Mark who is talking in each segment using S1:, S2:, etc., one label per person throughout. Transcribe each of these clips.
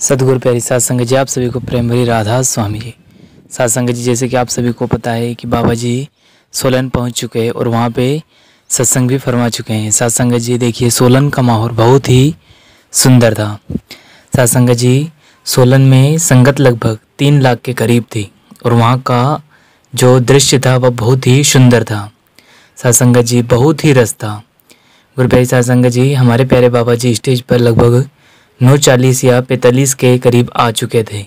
S1: सदगुरु प्यारी सत्संग जी, आप सभी को प्रेम भरी राधा स्वामी जी। सत्संग जी, जैसे कि आप सभी को पता है कि बाबा जी सोलन पहुँच चुके हैं और वहाँ पे सत्संग भी फरमा चुके हैं। सत्संग जी, देखिए, सोलन का माहौल बहुत ही सुंदर था। सत्संग जी, सोलन में संगत लगभग तीन लाख के करीब थी और वहाँ का जो दृश्य था, वह बहुत ही सुंदर था। सत्संग जी, बहुत ही रस था। गुरु प्यारी सत्संग जी, हमारे प्यारे बाबा जी, स्टेज पर लगभग नौ चालीस या पैंतालीस के करीब आ चुके थे।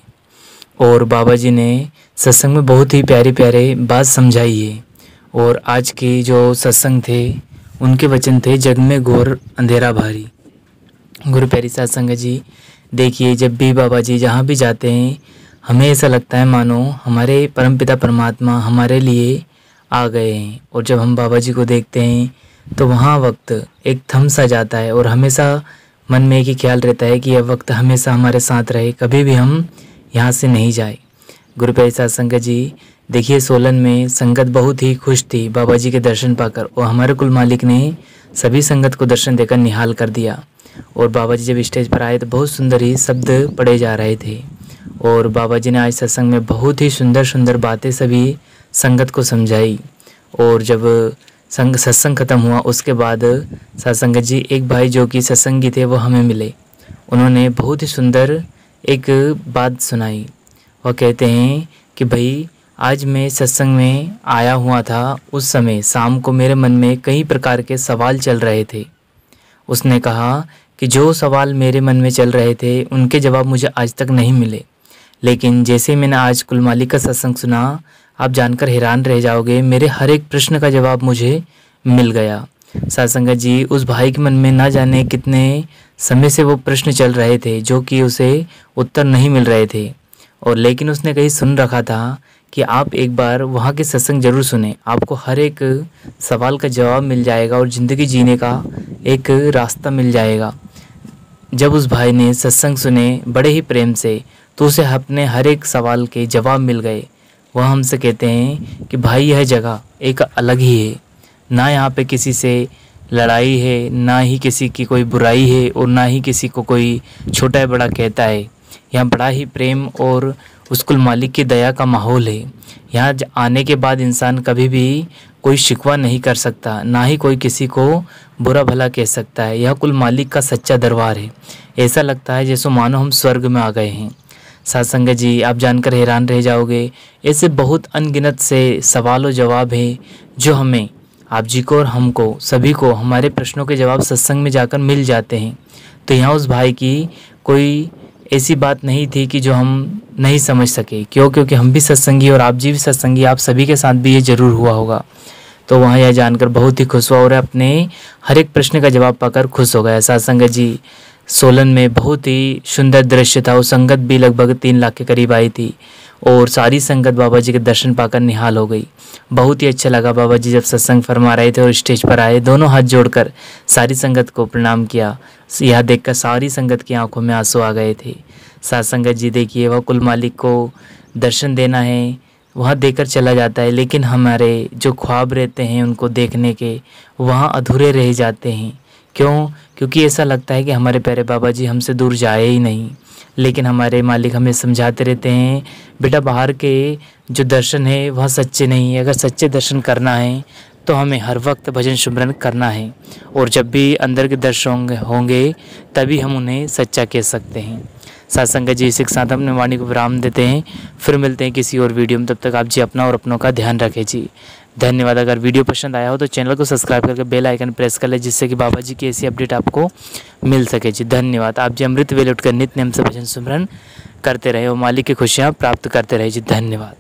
S1: और बाबा जी ने सत्संग में बहुत ही प्यारे प्यारे बात समझाई है। और आज के जो सत्संग थे, उनके वचन थे, जग में घोर अंधेरा भारी। गुरु प्यारी सत्संग जी, देखिए, जब भी बाबा जी जहाँ भी जाते हैं, हमें ऐसा लगता है, मानो हमारे परमपिता परमात्मा हमारे लिए आ गए हैं। और जब हम बाबा जी को देखते हैं तो वहाँ वक्त एक थम सा जाता है और हमेशा मन में एक ही ख्याल रहता है कि यह वक्त हमेशा हमारे साथ रहे, कभी भी हम यहाँ से नहीं जाए। गुरु पैसा संगत जी, देखिए सोलन में संगत बहुत ही खुश थी बाबा जी के दर्शन पाकर। और हमारे कुल मालिक ने सभी संगत को दर्शन देकर निहाल कर दिया। और बाबा जी जब स्टेज पर आए तो बहुत सुंदर ही शब्द पढ़े जा रहे थे। और बाबा जी ने आज सत्संग में बहुत ही सुंदर सुंदर बातें सभी संगत को समझाई। और जब संग सत्संग खत्म हुआ। उसके बाद सत्संग जी, एक भाई जो कि सत्संगी थे, वो हमें मिले। उन्होंने बहुत ही सुंदर एक बात सुनाई। वह कहते हैं कि, भाई, आज मैं सत्संग में आया हुआ था। उस समय शाम को मेरे मन में कई प्रकार के सवाल चल रहे थे। उसने कहा कि, जो सवाल मेरे मन में चल रहे थे, उनके जवाब मुझे आज तक नहीं मिले। लेकिन जैसे मैंने आज कुलमालिक का सत्संग सुना आप जानकर हैरान रह जाओगे, मेरे हर एक प्रश्न का जवाब मुझे मिल गया। सत्संगत जी, उस भाई के मन में ना जाने कितने समय से वो प्रश्न चल रहे थे, जो कि उसे उत्तर नहीं मिल रहे थे। और लेकिन उसने कहीं सुन रखा था कि आप एक बार वहाँ के सत्संग ज़रूर सुने। आपको हर एक सवाल का जवाब मिल जाएगा और ज़िंदगी जीने का एक रास्ता मिल जाएगा। जब उस भाई ने सत्संग सुने बड़े ही प्रेम से तो उसे अपने हर एक सवाल के जवाब मिल गए। वह हमसे कहते हैं कि भाई, यह जगह एक अलग ही है। ना यहाँ पे किसी से लड़ाई है, ना ही किसी की कोई बुराई है और ना ही किसी को कोई छोटा बड़ा कहता है। यहाँ बड़ा ही प्रेम और उसकुल मालिक की दया का माहौल है। यहाँ आने के बाद इंसान कभी भी कोई शिकवा नहीं कर सकता, ना ही कोई किसी को बुरा भला कह सकता है। यह कुल मालिक का सच्चा दरबार है। ऐसा लगता है जैसे मानो हम स्वर्ग में आ गए हैं। सत्संग जी, आप जानकर हैरान रह जाओगे। ऐसे बहुत अनगिनत से सवाल और जवाब हैं जो हमें, आप जी को और हमको, सभी को हमारे प्रश्नों के जवाब सत्संग में जाकर मिल जाते हैं। तो यहाँ उस भाई की कोई ऐसी बात नहीं थी कि जो हम नहीं समझ सके। क्यों? क्योंकि हम भी सत्संगी और आप जी भी सत्संगी, आप सभी के साथ भी ये ज़रूर हुआ होगा। तो वहाँ यह जानकर बहुत ही खुश हुआ और अपने हर एक प्रश्न का जवाब पाकर खुश हो गया। सत्संग जी सोलन में बहुत ही सुंदर दृश्य था। और संगत भी लगभग तीन लाख के करीब आई थी और सारी संगत बाबा जी के दर्शन पाकर निहाल हो गई। बहुत ही अच्छा लगा बाबा जी जब सत्संग फरमा रहे थे और स्टेज पर आए। दोनों हाथ जोड़कर सारी संगत को प्रणाम किया। यह देखकर सारी संगत की आँखों में आँसू आ गए थे। सात संगत जी, देखिए, वह कुल मालिक को दर्शन देना है, वहाँ देकर चला जाता है। लेकिन हमारे जो ख्वाब रहते हैं उनको देखने के, वहाँ अधूरे रह जाते हैं। क्यों? क्योंकि ऐसा लगता है कि हमारे प्यारे बाबा जी हमसे दूर जाए ही नहीं। लेकिन हमारे मालिक हमें समझाते रहते हैं, बेटा बाहर के जो दर्शन है, वह सच्चे नहीं है। अगर सच्चे दर्शन करना है तो हमें हर वक्त भजन सुमरन करना है। और जब भी अंदर के दर्शन होंगे तभी हम उन्हें सच्चा कह सकते हैं। सत्संग जी, इसी के साथ अपने वाणी को विराम देते हैं। फिर मिलते हैं किसी और वीडियो में। तब तक आप जी अपना और अपनों का ध्यान रखें जी। धन्यवाद। अगर वीडियो पसंद आया हो तो चैनल को सब्सक्राइब करके बेल आइकन प्रेस कर ले, जिससे कि बाबा जी की ऐसी अपडेट आपको मिल सके। जी, धन्यवाद। आप जी अमृत वेल उठकर नित्य नियम से भजन सुमरन करते रहे और मालिक की खुशियाँ प्राप्त करते रहे। जी, धन्यवाद।